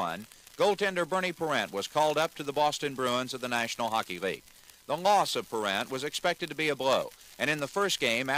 One, goaltender Bernie Parent was called up to the Boston Bruins of the National Hockey League. The loss of Parent was expected to be a blow, and in the first game,